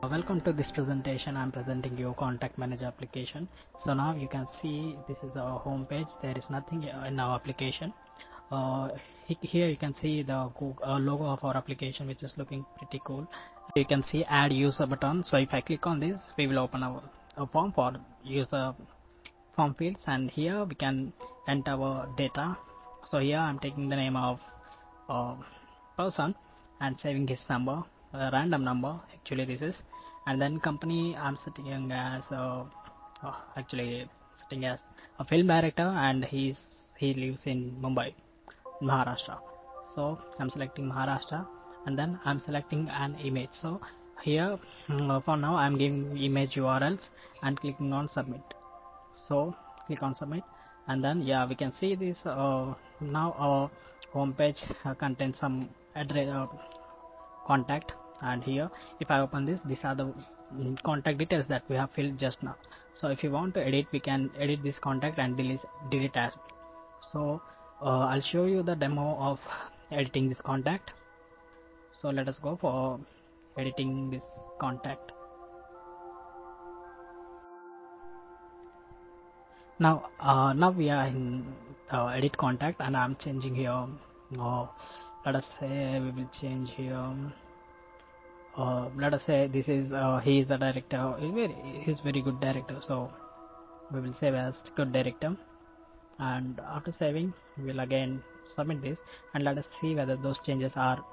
Welcome to this presentation. I'm presenting you contact manager application. So now you can see this is our home page. There is nothing in our application. Uh, here you can see the uh, logo of our application which is looking pretty cool. You can see add user button. So if I click on this, we will open our a form for user form fields and here we can enter our data. So here I'm taking the name of uh, person and saving his number a random number actually this is and then company I'm setting as uh, uh, actually sitting as a film director and he's he lives in Mumbai Maharashtra. So I'm selecting Maharashtra and then I'm selecting an image. So here uh, for now I'm giving image URLs and clicking on submit. So click on submit and then yeah we can see this uh, now our home page uh, contains some address uh, contact and here if I open this these are the contact details that we have filled just now. So if you want to edit we can edit this contact and delete delete as well. So uh, I'll show you the demo of editing this contact. So let us go for editing this contact. Now uh, now we are in uh, edit contact and I'm changing here uh, let us say we will change here uh, let us say this is uh, he is the director. He's very, he's very good director so we will save as good director. And after saving we will again submit this and let us see whether those changes are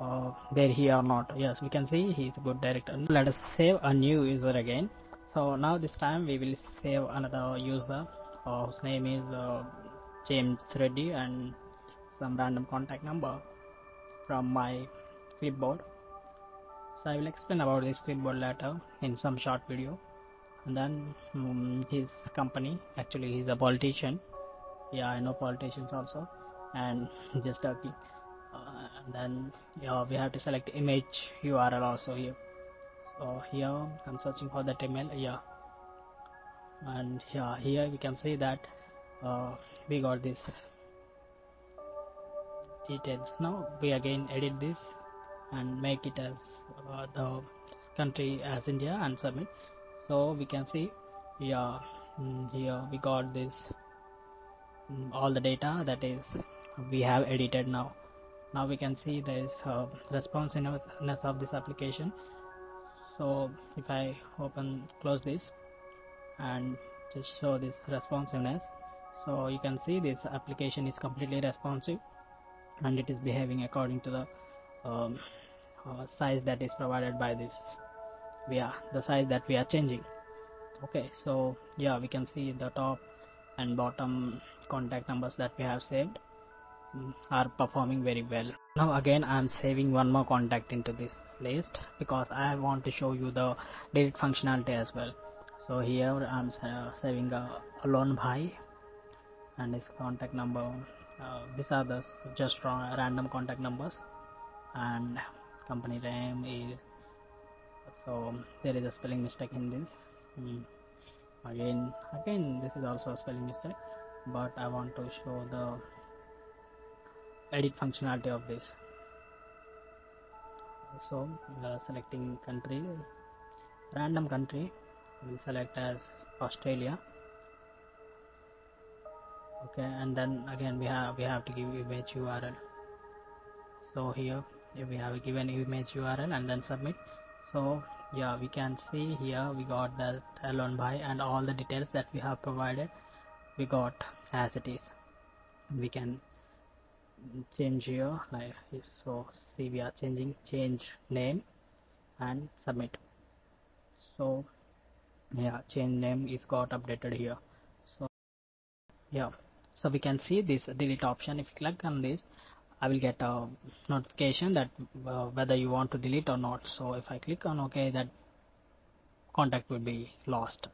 uh, there here or not. Yes we can see he is a good director. Let us save a new user again. So now this time we will save another user uh, whose name is uh, James Reddy and some random contact number from my clipboard. So I will explain about this clipboard later in some short video. And then um, his company actually he's a politician. Yeah I know politicians also. And just talking uh, and then yeah we have to select image URL also here. So here I'm searching for that email yeah. And yeah here we can see that uh, we got this details now we again edit this and make it as uh, the country as India and submit. So we can see yeah mm, here we got this mm, all the data that is we have edited now. Now we can see there is uh, responsiveness of this application. So if I open close this and just show this responsiveness. So you can see this application is completely responsive and it is behaving according to the um, uh, size that is provided by this. Yeah the size that we are changing. Okay so yeah we can see the top and bottom contact numbers that we have saved mm, are performing very well. Now again I'm saving one more contact into this list because I want to show you the delete functionality as well. So here I'm uh, saving a alone bhai and his contact number uh, these are the just random contact numbers and company name is so there is a spelling mistake in this. Mm. again again this is also a spelling mistake but I want to show the edit functionality of this. So uh, selecting country. Random country we'll select as Australia okay and then again we have we have to give image url so here we have given image url and then submit. So yeah we can see here we got that alone by and all the details that we have provided we got as it is. We can change here like so see we are changing change name and submit. So yeah change name is got updated here. So yeah so we can see this delete option. If you click on this I will get a notification that uh, whether you want to delete or not. So if I click on OK that contact will be lost.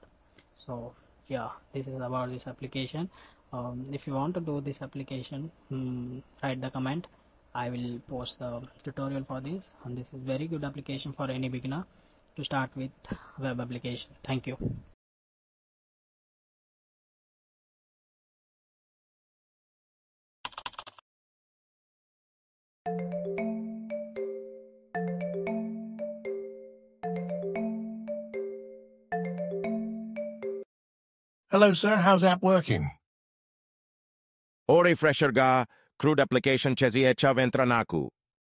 So yeah this is about this application. Um, if you want to do this application um, write the comment. I will post the tutorial for this. And this is very good application for any beginner to start with web application. Thank you Hello, sir. How's app working? O refresher ga CRUD application chesi echa ventranaku.